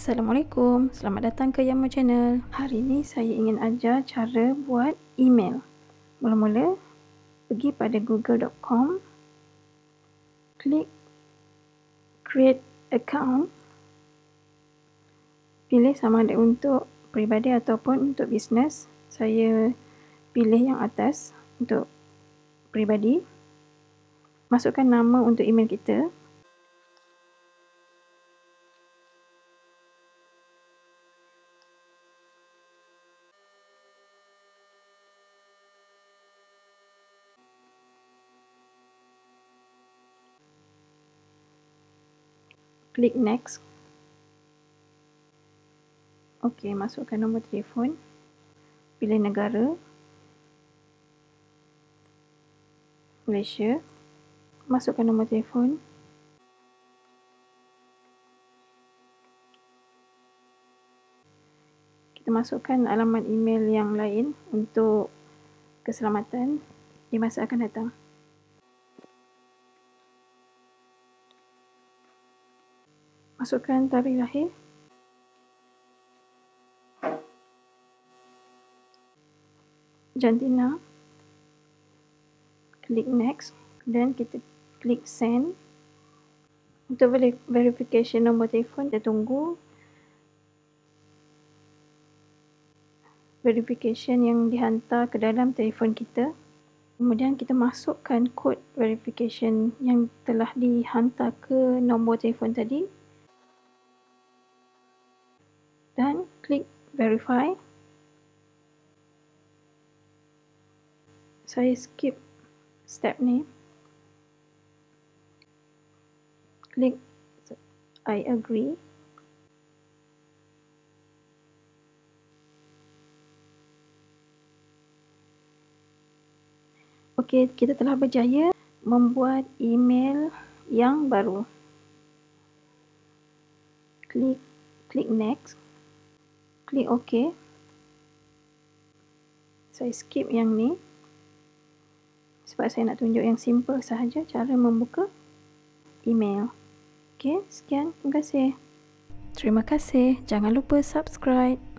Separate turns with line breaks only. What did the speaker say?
Assalamualaikum, selamat datang ke Yamo Channel. Hari ini saya ingin ajar cara buat email. Mula-mula, pergi pada google.com, klik create account, pilih sama ada untuk peribadi ataupun untuk bisnes. Saya pilih yang atas untuk peribadi. Masukkan nama untuk email kita. Klik next. Ok masukkan nombor telefon. Pilih negara. Malaysia. Masukkan nombor telefon. Kita masukkan alamat email yang lain untuk keselamatan. Di masa akan datang masukkan tarikh lahir jantina. Klik next. Dan kita klik send. Untuk verification nombor telefon kita tunggu verification yang dihantar ke dalam telefon kita. Kemudian kita masukkan kod verification yang telah dihantar ke nombor telefon tadi dan klik verify. Saya skip step ni. Klik I agree. Okey, kita telah berjaya membuat email yang baru. Klik klik next klik OK. Saya skip yang ni. Sebab saya nak tunjuk yang simple sahaja cara membuka email. Okey, sekian. Terima kasih. Terima kasih. Jangan lupa subscribe.